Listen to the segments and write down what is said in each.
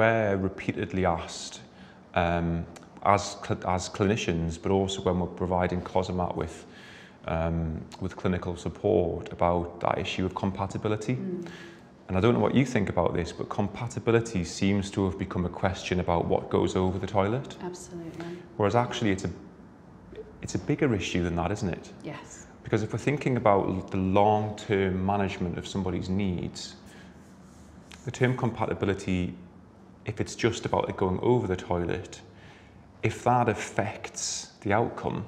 We're repeatedly asked um, as, as clinicians, but also when we're providing Closomat with, um, with clinical support about that issue of compatibility. Mm. And I don't know what you think about this, but compatibility seems to have become a question about what goes over the toilet. Absolutely. Whereas actually it's a, it's a bigger issue than that, isn't it? Yes. Because if we're thinking about the long-term management of somebody's needs, the term compatibility, if it's just about it going over the toilet, if that affects the outcome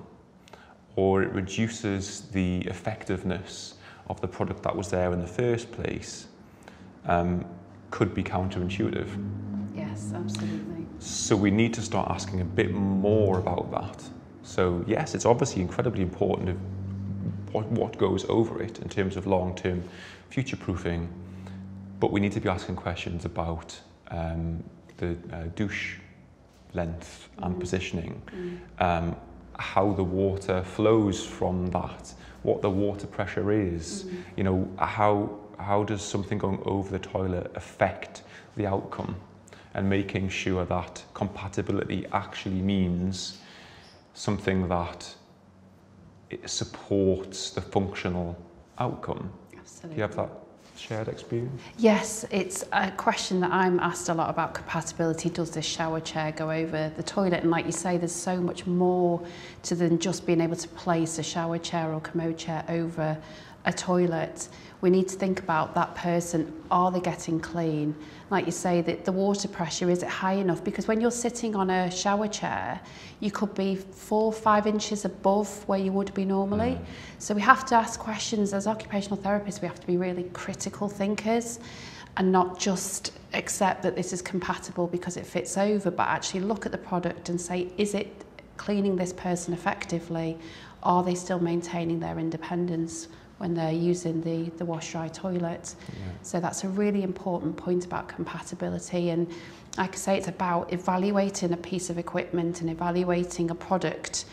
or it reduces the effectiveness of the product that was there in the first place, um, could be counterintuitive. Yes, absolutely. So we need to start asking a bit more about that. So yes, it's obviously incredibly important what, what goes over it in terms of long-term future-proofing, but we need to be asking questions about um, the uh, douche length and mm. positioning, mm. Um, how the water flows from that, what the water pressure is, mm. you know, how how does something going over the toilet affect the outcome and making sure that compatibility actually means something that it supports the functional outcome. Absolutely. Do you have that shared experience? Yes, it's a question that I'm asked a lot about compatibility. Does this shower chair go over the toilet? And like you say, there's so much more to than just being able to place a shower chair or commode chair over a toilet, we need to think about that person, are they getting clean? Like you say, that the water pressure, is it high enough? Because when you're sitting on a shower chair, you could be four, five inches above where you would be normally. Mm. So we have to ask questions as occupational therapists, we have to be really critical thinkers and not just accept that this is compatible because it fits over, but actually look at the product and say, is it cleaning this person effectively? Are they still maintaining their independence? when they're using the, the wash dry toilet. Yeah. So that's a really important point about compatibility. And like I say, it's about evaluating a piece of equipment and evaluating a product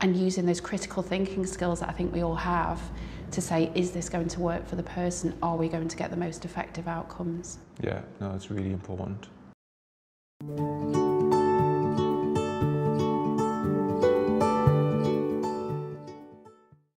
and using those critical thinking skills that I think we all have to say, is this going to work for the person? Are we going to get the most effective outcomes? Yeah, no, it's really important.